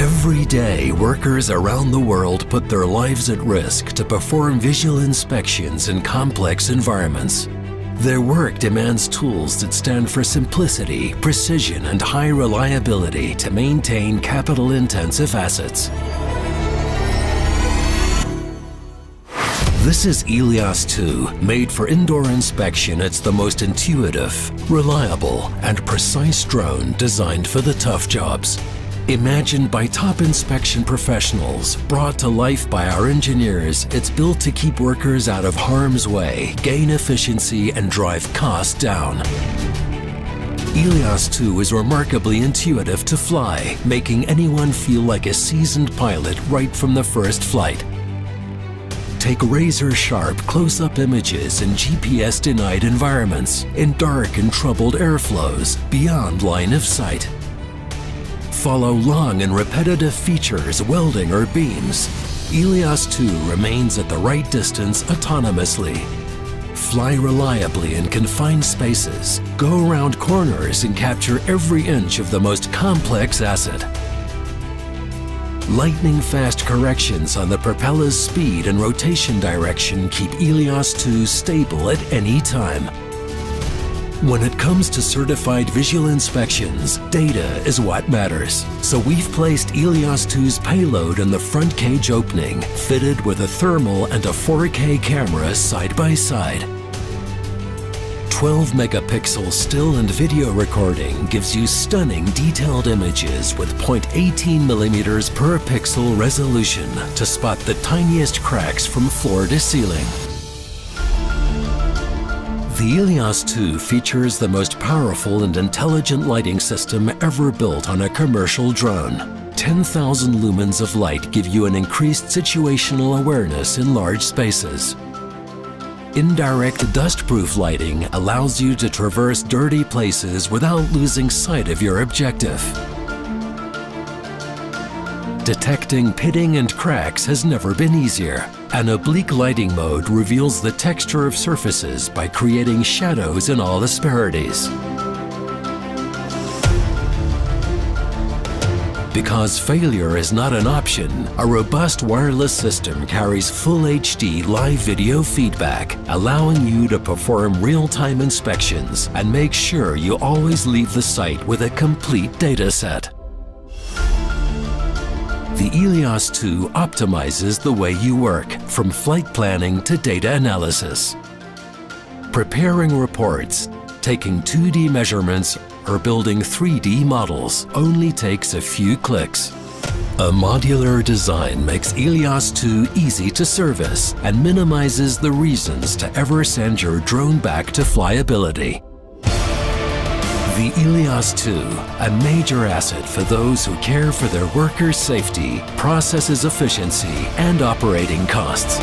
Every day, workers around the world put their lives at risk to perform visual inspections in complex environments. Their work demands tools that stand for simplicity, precision, and high reliability to maintain capital-intensive assets. This is Elios 2, made for indoor inspection. It's the most intuitive, reliable, and precise drone designed for the tough jobs. Imagined by top inspection professionals, brought to life by our engineers, it's built to keep workers out of harm's way, gain efficiency, and drive costs down. Elios 2 is remarkably intuitive to fly, making anyone feel like a seasoned pilot right from the first flight. Take razor-sharp close-up images in GPS-denied environments, in dark and troubled airflows, beyond line of sight. Follow long and repetitive features, welding or beams. Elios 2 remains at the right distance autonomously. Fly reliably in confined spaces, go around corners and capture every inch of the most complex asset. Lightning-fast corrections on the propeller's speed and rotation direction keep Elios 2 stable at any time. When it comes to certified visual inspections, data is what matters. So we've placed Elios 2's payload in the front cage opening, fitted with a thermal and a 4K camera side by side. 12 megapixel still and video recording gives you stunning detailed images with 0.18 millimeters per pixel resolution to spot the tiniest cracks from floor to ceiling. The Elios 2 features the most powerful and intelligent lighting system ever built on a commercial drone. 10,000 lumens of light give you an increased situational awareness in large spaces. Indirect dust-proof lighting allows you to traverse dirty places without losing sight of your objective. Detecting pitting and cracks has never been easier. An oblique lighting mode reveals the texture of surfaces by creating shadows in all asperities. Because failure is not an option, a robust wireless system carries full HD live video feedback, allowing you to perform real-time inspections and make sure you always leave the site with a complete data set. The Elios 2 optimizes the way you work, from flight planning to data analysis. Preparing reports, taking 2D measurements, or building 3D models only takes a few clicks. A modular design makes Elios 2 easy to service and minimizes the reasons to ever send your drone back to flyability. The Elios 2, a major asset for those who care for their workers' safety, processes efficiency, and operating costs.